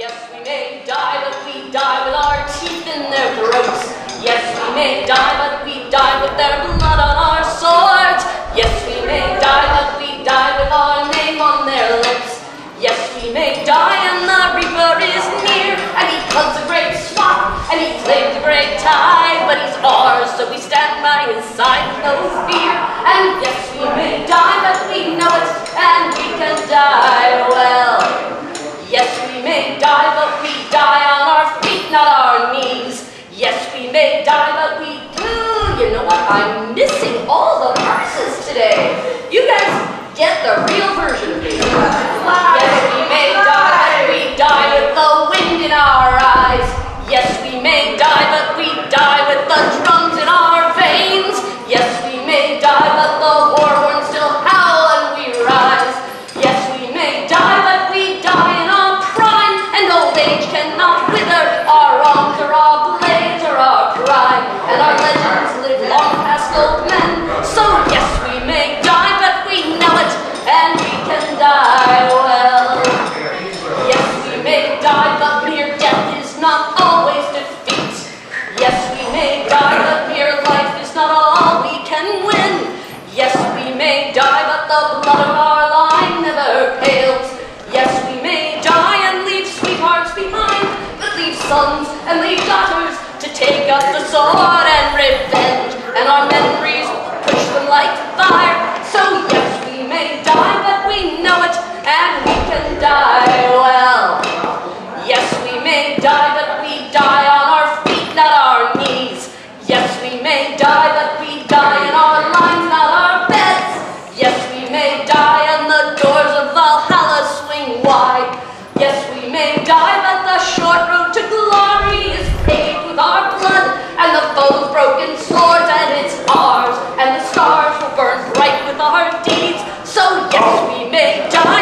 Yes, we may die, but we die with our teeth in their throats. Yes, we may die, but we die with their blood on our swords. Yes, we may die, but we die with our name on their lips. Yes, we may die, and the Reaper is near, and he cuts a great swath, and he claims a great tide, but he's ours, so we stand by his side with no fear. And yes, may die, but we do. You know what? I'm missing sons and leave daughters to take up the sword and revenge. And our memories push them like fire. So yes, we may die, but we know it, and we can die well. Yes, we may die, but we die on our feet, not our knees. Yes, we may die, but we die in our lines, not our beds. Yes, we may die. We may die.